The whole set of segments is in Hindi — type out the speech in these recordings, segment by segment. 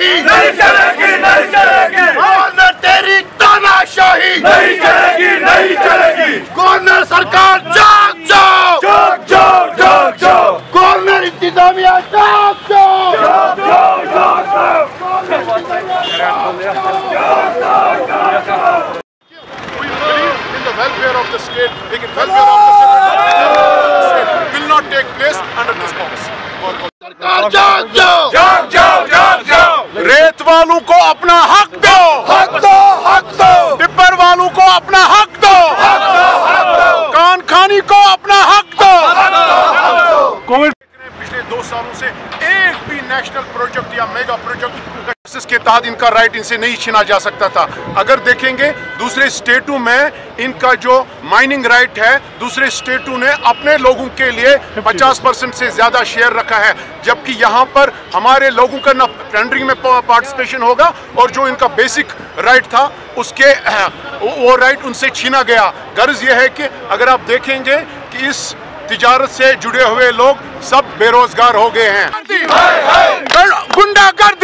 तानाशाही नहीं चलेगी नहीं चलेगी। गवर्नर तेरी तानाशाही नहीं चलेगी नहीं चलेगी। गवर्नर सरकार? जाग जाओ। जाग जाओ जाग जाओ। गवर्नर इंतजामिया? जाग जाओ। जाग जाओ जाग जाओ। In the welfare of the state. लेकिन welfare of the state will not take place under this policy. सरकार जाग जाओ जाग जाओ जाग जाओ रेत वालों को अपना हक दो। हक दो हक दो। टिप्पर वालों को अपना हक दो। हक दो हक दो। कान खानी को अपना हक दो। कोविड पिछले दो सालों से एक भी नेशनल प्रोजेक्ट या मेगा प्रोजेक्ट के तहत इनका राइट इनसे नहीं छीना जा सकता था। अगर देखेंगे दूसरे स्टेटों में इनका जो माइनिंग राइट है दूसरे स्टेटों ने अपने लोगों के लिए 50 परसेंट से ज़्यादा शेयर रखा है। जबकि यहाँ पर हमारे लोगों का ना टेंडरिंग में पार्टिसिपेशन होगा और जो इनका बेसिक राइट था उसके वो राइट उनसे छीना गया। गर्ज यह है कि अगर आप देखेंगे कि इस तिजारत से जुड़े हुए लोग सब बेरोजगार हो गए हैं। गुंडागर्दी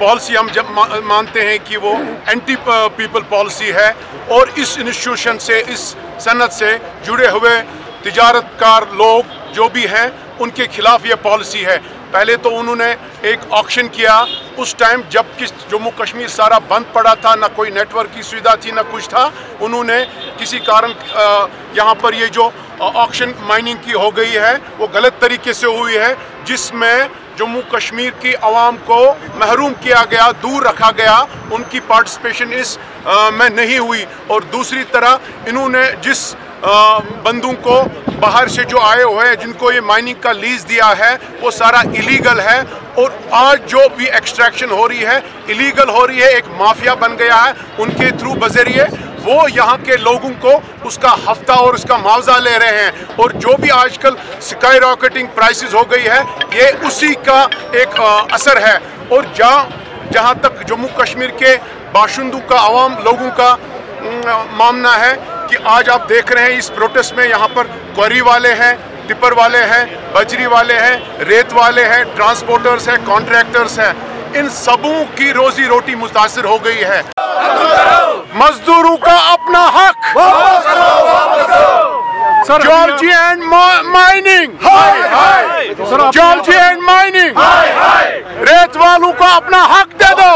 पॉलिसी हम जब मानते हैं कि वो एंटी पीपल पॉलिसी है और इस इंस्टीट्यूशन से, इस सनत से जुड़े हुए तिजारतकार लोग जो भी हैं, उनके खिलाफ ये पॉलिसी है। पहले तो उन्होंने एक ऑक्शन किया। उस टाइम जब कि जम्मू कश्मीर सारा बंद पड़ा था, ना कोई नेटवर्क की सुविधा थी, ना कुछ था, उन्होंने किसी कारण यहाँ पर ये जो ऑक्शन माइनिंग की हो गई है, वो गलत तरीके से हुई है, जिसमें जम्मू कश्मीर की आवाम को महरूम किया गया दूर रखा गया उनकी पार्टिसिपेशन इस आ, में नहीं हुई। और दूसरी तरह इन्होंने जिस बंदूक को बाहर से जो आए हुए हैं, जिनको ये माइनिंग का लीज दिया है, वो सारा इलीगल है। और आज जो भी एक्सट्रैक्शन हो रही है इलीगल हो रही है, एक माफिया बन गया है, उनके थ्रू बजरिए, वो यहाँ के लोगों को उसका हफ़्ता और उसका मुआवजा ले रहे हैं। और जो भी आजकल स्काई रॉकेटिंग प्राइसेस हो गई है, ये उसी का एक असर है। और जहाँ जहाँ तक जम्मू कश्मीर के बाशिंदों का आवाम, लोगों का मामना है कि आज आप देख रहे हैं इस प्रोटेस्ट में यहाँ पर क्वारी वाले हैं टिपर वाले हैं, बजरी वाले हैं, रेत वाले हैं ट्रांसपोर्टर्स हैं कॉन्ट्रैक्टर्स हैं। इन सबों की रोजी रोटी मुतासर हो गई है। मजदूरों का अपना हक। Georgy and mining Georgy and mining रेत वालों को अपना हक दे दो।